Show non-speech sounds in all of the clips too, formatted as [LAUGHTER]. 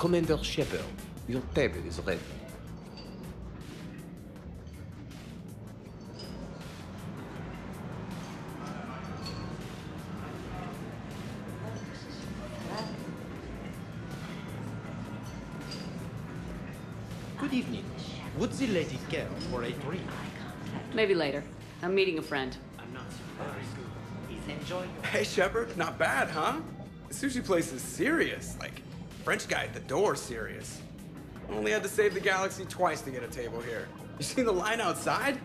Commander Shepard, your table is ready. Good evening. Would the lady care for a drink? Maybe later. I'm meeting a friend. I'm not very good. Please enjoy your... Hey, Shepard, not bad, huh? The sushi place is serious. Like, French guy at the door serious. Only had to save the galaxy twice to get a table here. You seen the line outside?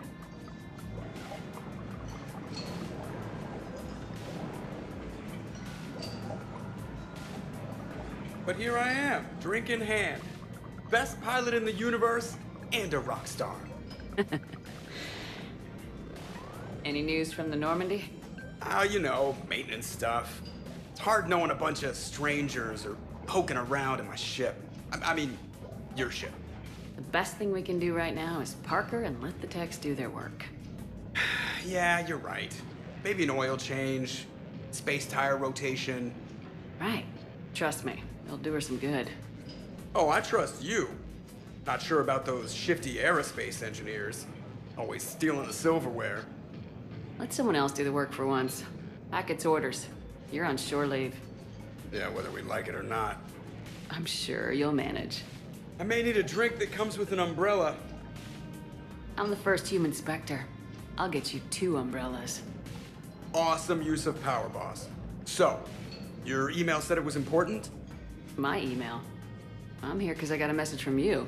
But here I am, drink in hand. Best pilot in the universe and a rock star. [LAUGHS] Any news from the Normandy? Ah, you know, maintenance stuff. It's hard knowing a bunch of strangers or poking around in my ship. I, I mean, your ship. The best thing we can do right now is Parker and let the techs do their work. [SIGHS] Yeah, you're right. Maybe an oil change, space tire rotation. Right. Trust me, it'll do her some good. Oh, I trust you. Not sure about those shifty aerospace engineers. Always stealing the silverware. Let someone else do the work for once. Hackett's orders. You're on shore leave. Yeah, whether we like it or not. I'm sure you'll manage. I may need a drink that comes with an umbrella. I'm the first human Spectre. I'll get you two umbrellas. Awesome use of power, boss. So, your email said it was important? My email. I'm here because I got a message from you.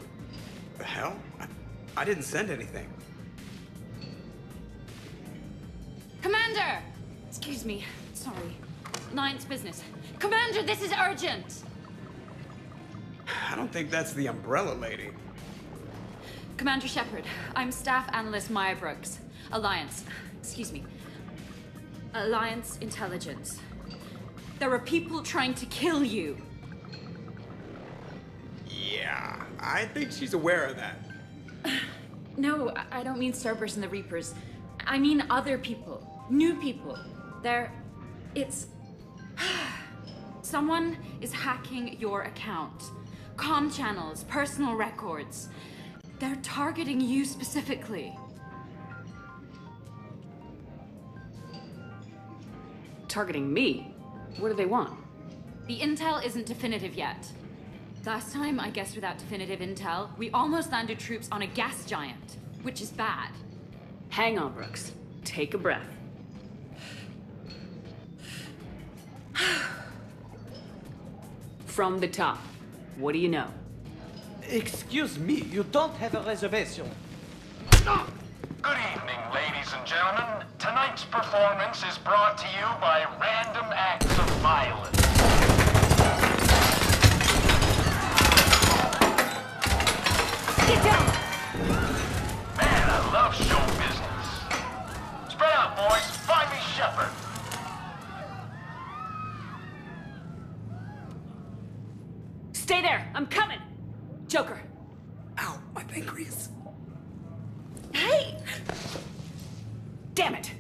The hell? I, I didn't send anything. Commander! Excuse me. Sorry. Alliance business. Commander, this is urgent! I don't think that's the umbrella lady. Commander Shepard, I'm Staff Analyst Maya Brooks. Alliance. Excuse me. Alliance Intelligence. There are people trying to kill you. Yeah, I think she's aware of that. [SIGHS] No, I- don't mean Cerberus and the Reapers. I mean other people. New people. They're. It's. Someone is hacking your account. Com channels, personal records. They're targeting you specifically. Targeting me? What do they want? The intel isn't definitive yet. Last time, I guess without definitive intel, we almost landed troops on a gas giant, which is bad. Hang on, Brooks. Take a breath. From the top, what do you know? Excuse me, you don't have a reservation. Good evening, ladies and gentlemen. Tonight's performance is brought to you by Random Acts of Violence. Get down! Man, I love show business. Spread out, boys. Find me Shepard. Stay there! I'm coming! Joker! Ow, my pancreas. Hey! Damn it!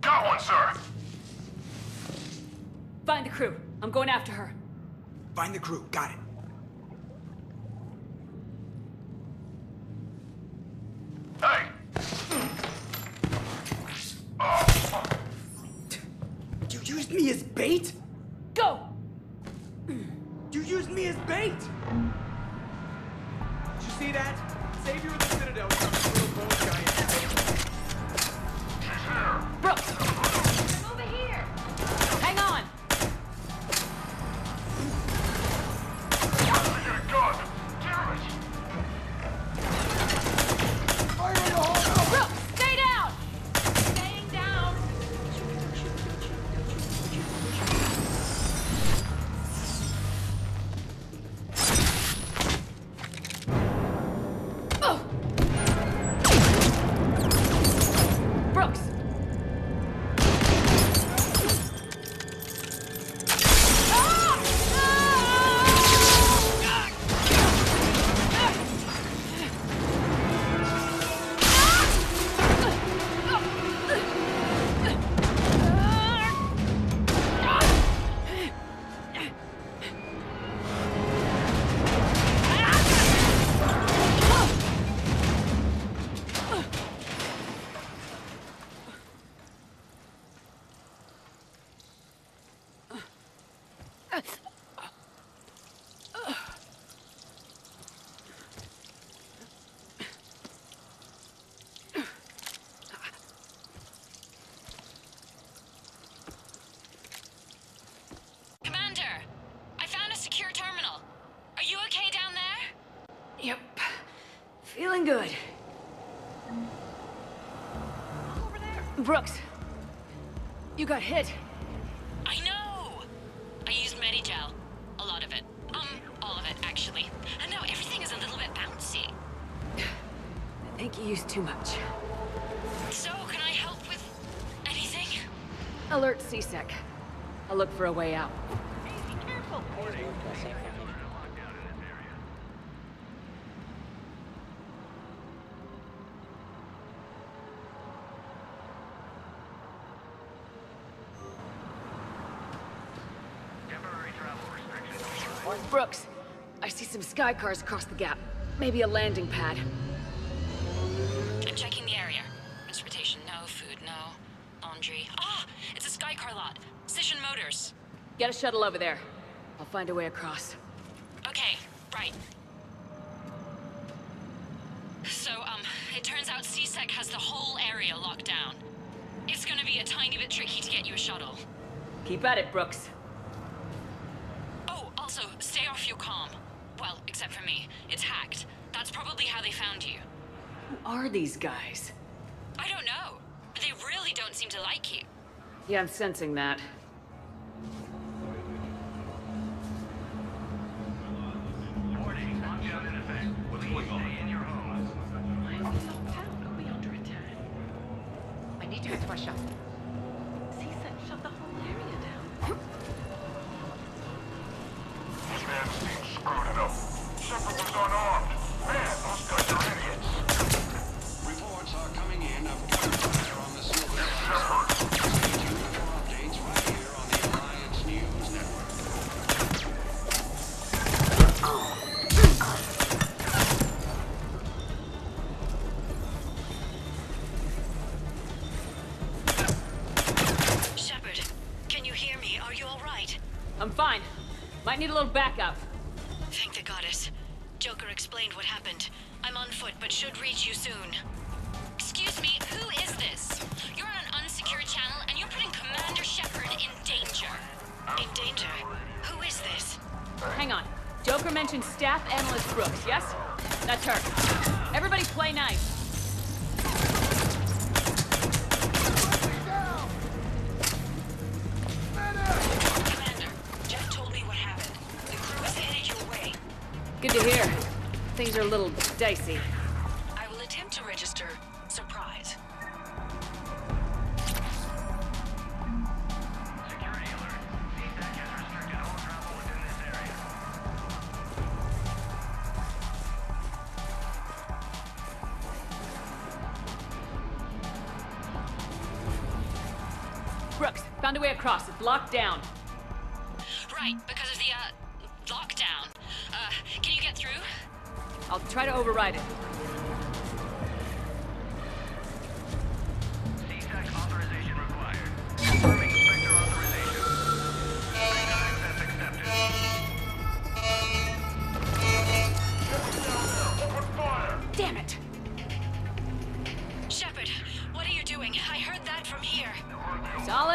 Got one, sir. Find the crew. I'm going after her. Find the crew, got it. Brooks, you got hit. I know! I used Medigel. A lot of it. Um, all of it, actually. And now everything is a little bit bouncy. I think you used too much. So, can I help with anything? Alert C-Sec. I'll look for a way out. Brooks, I see sky cars across the gap. Maybe a landing pad. I'm checking the area. Transportation, no. Food, no. Laundry. Ah! It's a sky car lot. Cision Motors. Get a shuttle over there. I'll find a way across. Okay, right. So, um, it turns out C-Sec has the whole area locked down. It's gonna be a tiny bit tricky to get you a shuttle. Keep at it, Brooks. Oh, also, stay off your comm. Well, except for me. It's hacked. That's probably how they found you. Who are these guys? I don't know. They really don't seem to like you. Yeah, I'm sensing that. Soon. Excuse me, who is this? You're on an unsecured channel, and you're putting Commander Shepard in danger. In danger? Who is this? Hang on. Joker mentioned staff analyst Brooks, yes? That's her. Everybody play nice. Commander, Jeff told me what happened. The crew is headed your way. Good to hear. Things are a little dicey. Brooks, found a way across. It's locked down. Right, because of the, uh, lockdown. Uh, can you get through? I'll try to override it.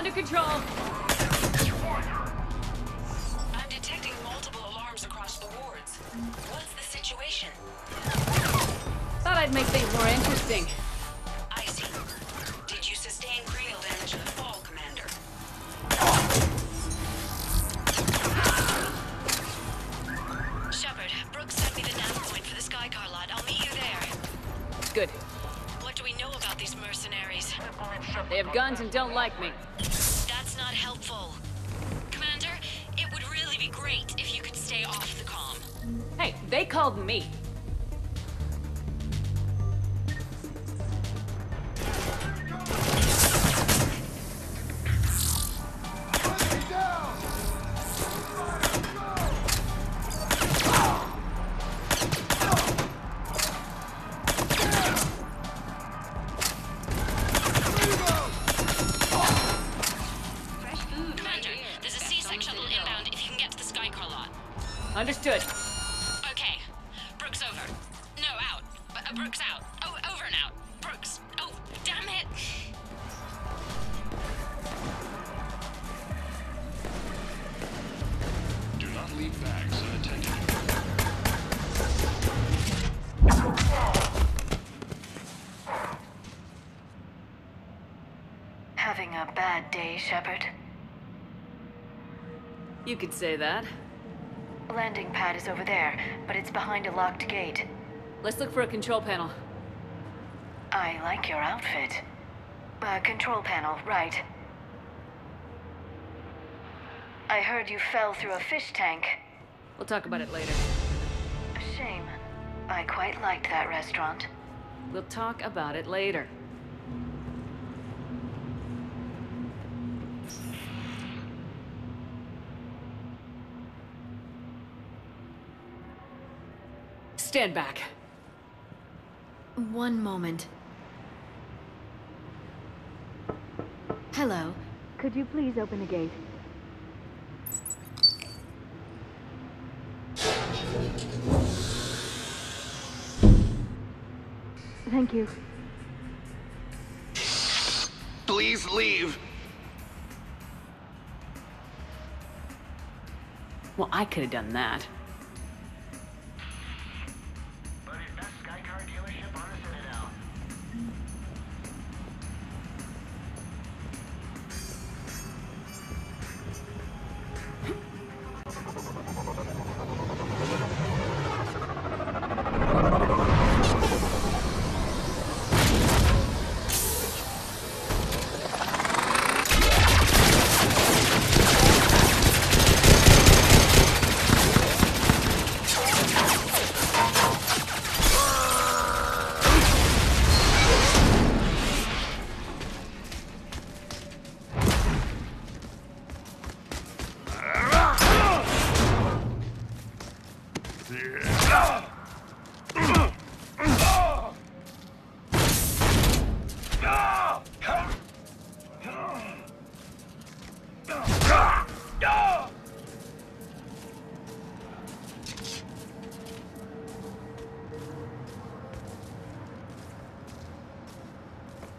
Under control. I'm detecting multiple alarms across the wards. What's the situation? Thought I'd make things more interesting. I see. Did you sustain cranial damage in the fall, Commander? Shepard, Brooks sent me the nav point for the Skycar lot. I'll meet you there. Good. What do we know about these mercenaries? They have guns and don't like me. Hey, they called me. You could say that. Landing pad is over there, but it's behind a locked gate. Let's look for a control panel. I like your outfit. Uh, control panel, right. I heard you fell through a fish tank. We'll talk about it later. A shame. I quite liked that restaurant. We'll talk about it later. Stand back. One moment. Hello. Could you please open the gate? Thank you. Please leave. Well, I could have done that.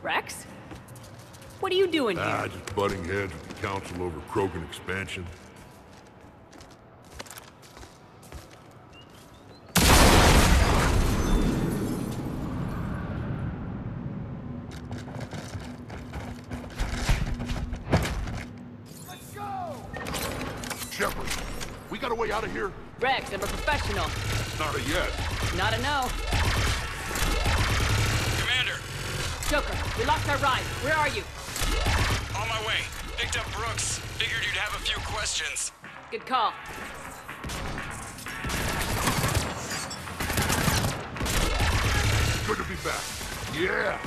Wrex? What are you doing here? Ah, just butting heads with the council over Krogan expansion. We ride. Where are you? on my way. Picked up Brooks. Figured you'd have a few questions. Good call. Good to be back. Yeah.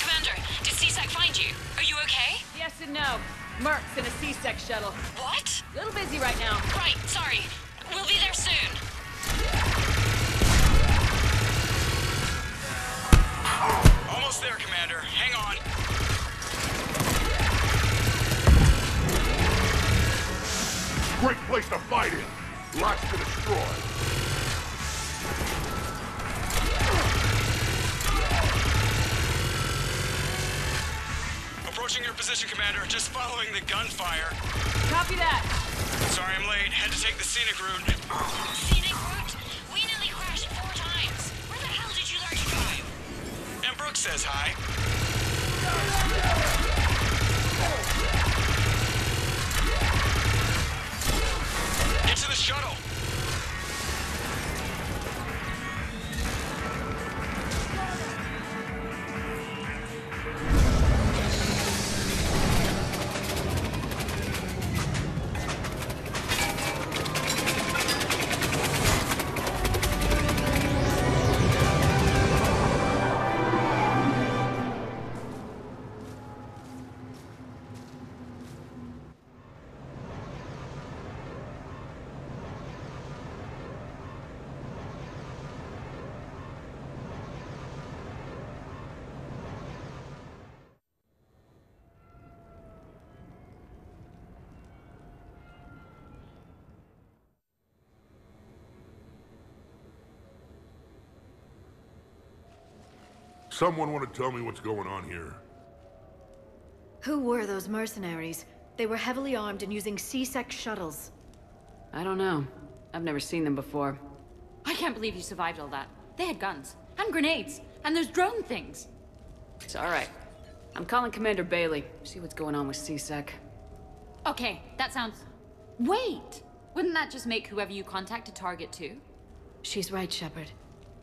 Commander, did C-Sec find you? Are you okay? Yes and no. Merc's in a C-Sec shuttle. What? Copy that. Sorry I'm late. Had to take the scenic route. Scenic route? We nearly crashed four times. Where the hell did you learn to drive? And Brooks says hi. Get to the shuttle. Someone want to tell me what's going on here? Who were those mercenaries? They were heavily armed and using C-Sec shuttles. I don't know. I've never seen them before. I can't believe you survived all that. They had guns, and grenades, and those drone things. It's alright. I'm calling Commander Bailey. See what's going on with C-Sec. Okay, that sounds... Wait! Wouldn't that just make whoever you contact a target too? She's right, Shepard.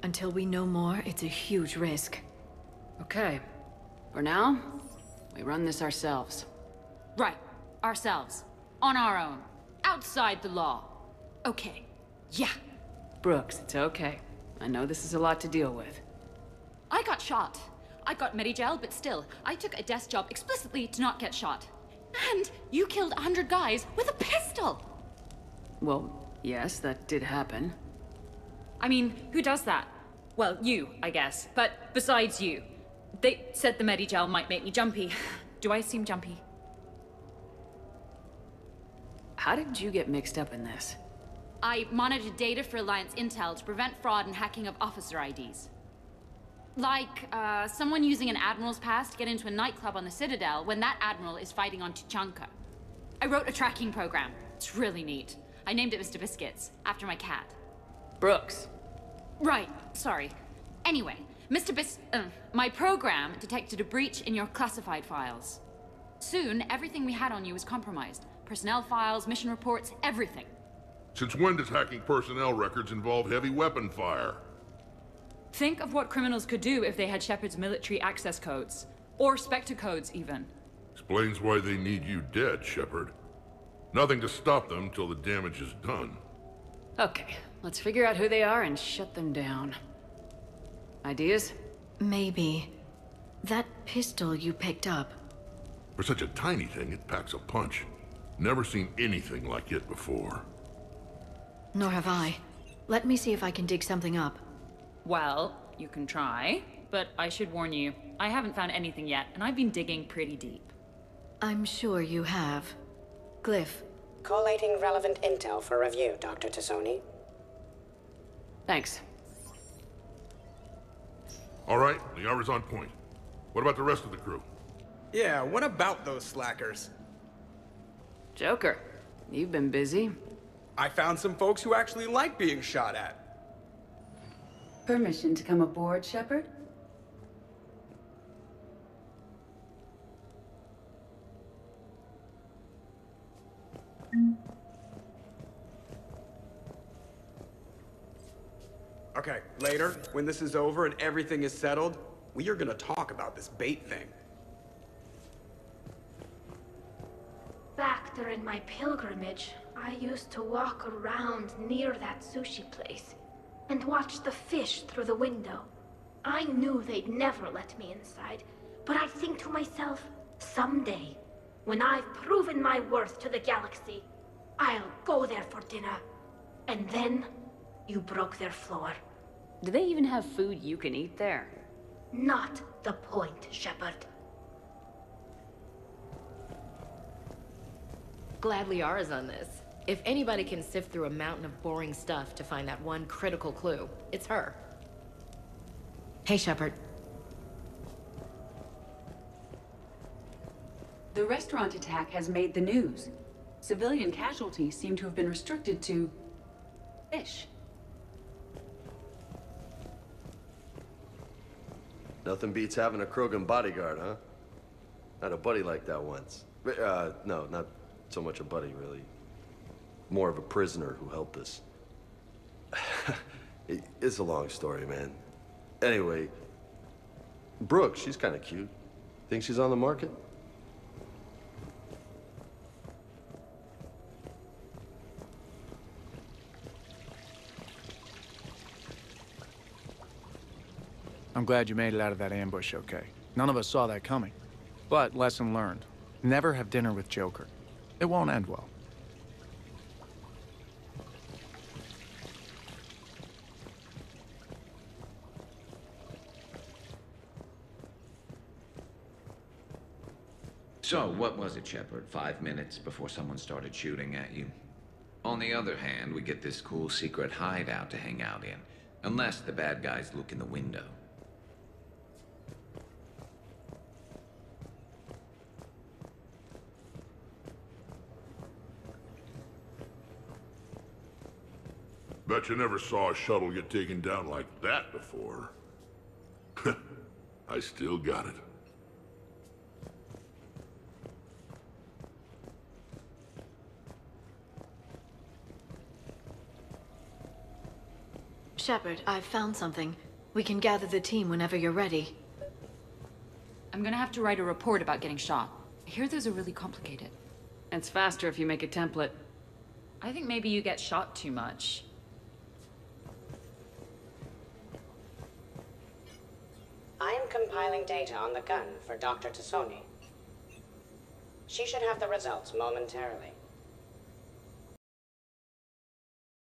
Until we know more, it's a huge risk. Okay. For now, we run this ourselves. Right. Ourselves. On our own. Outside the law. Okay. Yeah. Brooks, it's okay. I know this is a lot to deal with. I got shot. I got Medigel, but still, I took a desk job explicitly to not get shot. And you killed a hundred guys with a pistol! Well, yes, that did happen. I mean, who does that? Well, you, I guess. But besides you. They said the Medigel might make me jumpy. Do I seem jumpy? How did you get mixed up in this? I monitored data for Alliance Intel to prevent fraud and hacking of officer IDs. Like, uh, someone using an Admiral's pass to get into a nightclub on the Citadel when that Admiral is fighting on Tuchanka. I wrote a tracking program. It's really neat. I named it Mr. Biscuits, after my cat. Brooks. Right, sorry. Anyway, Mr. Bis- uh, my program detected a breach in your classified files. Soon, everything we had on you was compromised. Personnel files, mission reports, everything. Since when does hacking personnel records involve heavy weapon fire? Think of what criminals could do if they had Shepard's military access codes. Or Spectre codes, even. Explains why they need you dead, Shepard. Nothing to stop them till the damage is done. Okay, let's figure out who they are and shut them down. Ideas? Maybe. That pistol you picked up. For such a tiny thing, it packs a punch. Never seen anything like it before. Nor have I. Let me see if I can dig something up. Well, you can try, but I should warn you, I haven't found anything yet, and I've been digging pretty deep. I'm sure you have. Glyph. Collating relevant intel for review, Dr. T'Soni. Thanks. All right, the hour's on point. What about the rest of the crew? Yeah, what about those slackers? Joker, you've been busy. I found some folks who actually like being shot at. Permission to come aboard, Shepard? Okay, later, when this is over and everything is settled, we are gonna talk about this bait thing. Back during my pilgrimage, I used to walk around near that sushi place and watch the fish through the window. I knew they'd never let me inside, but I think to myself, someday, when I've proven my worth to the galaxy, I'll go there for dinner. And then, you broke their floor. Do they even have food you can eat there? Not the point, Shepard. Glad Liara's on this. If anybody can sift through a mountain of boring stuff to find that one critical clue, it's her. Hey, Shepard. The restaurant attack has made the news. Civilian casualties seem to have been restricted to... fish. Nothing beats having a Krogan bodyguard, huh? Had a buddy like that once. Uh, no, not so much a buddy, really. More of a prisoner who helped us. [LAUGHS] it's a long story, man. Anyway, Brooke, she's kind of cute. Think she's on the market? I'm glad you made it out of that ambush okay. None of us saw that coming. But lesson learned. Never have dinner with Joker. It won't end well. So, what was it, Shepard? Five minutes before someone started shooting at you? On the other hand, we get this cool secret hideout to hang out in. Unless the bad guys look in the window. Bet you never saw a shuttle get taken down like that before. [LAUGHS] I still got it. Shepard, I've found something. We can gather the team whenever you're ready. I'm gonna have to write a report about getting shot. I hear those are really complicated. It's faster if you make a template. I think maybe you get shot too much. compiling data on the gun for Dr. T'Soni. She should have the results momentarily.